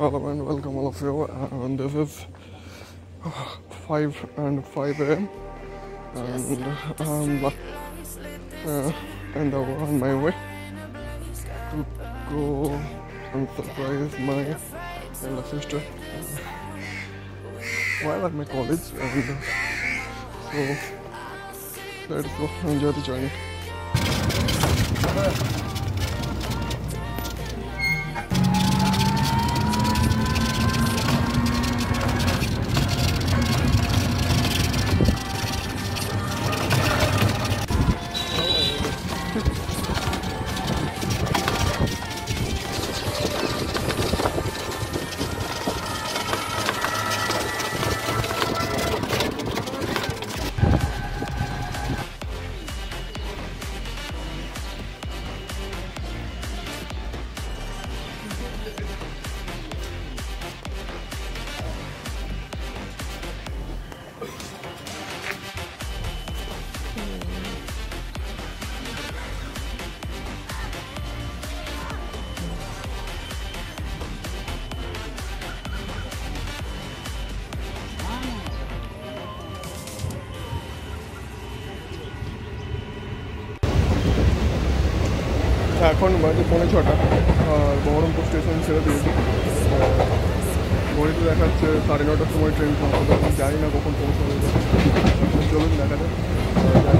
Hello and welcome all of you. And this is 5 and 5 a.m. And I'm uh, and I'm on my way to go and surprise my elder sister uh, while at my college. And uh, so let's go enjoy the journey. এখন বাড়িতে পৌনে ছটা। আর Baharampur station ছেড়ে দিয়েছি। আর দেখা যাচ্ছে সাড়ে নটার সময় ট্রেন পৌঁছাবে আমি জানি না কখন পৌঁছাবে। চলুন, দেখা যাক।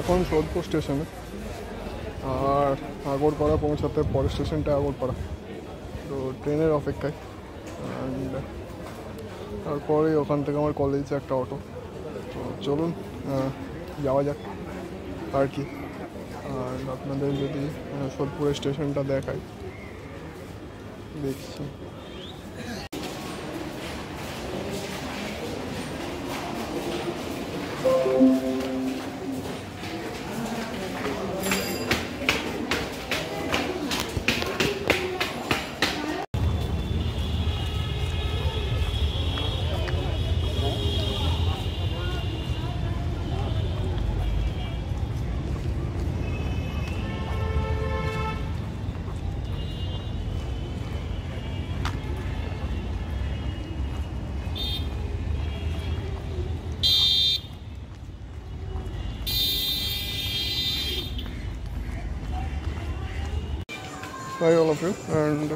এখন সোদপুর স্টেশনে আর আগরপাড়া পৌঁছাতে পরের স্টেশনটা আগরপাড়া। তো ট্রেনের অপেক্ষায়। অ্যান্ড তারপরে ওখান থেকে আমার কলেজে একটা অটো তো চলুন যাওয়া যাক আর কি। আর আপনাদের যদি সোদপুরের স্টেশনটা দেখায় দেখছি। Hi all of you and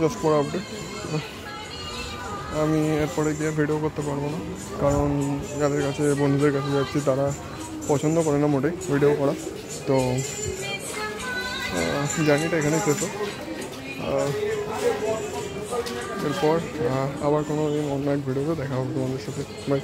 just for update আমি এরপরে গিয়ে ভিডিও করতে পারব না। কারণ যাদের কাছে, বন্ধুদের কাছে যাচ্ছি, তারা পছন্দ করে না মোটেই ভিডিও করা। তো জার্নিটা এখানেই শেষ। এরপর আবার কোনো দিন অন্য এক ভিডিওতে দেখা হবে তোমাদের সাথে। বাই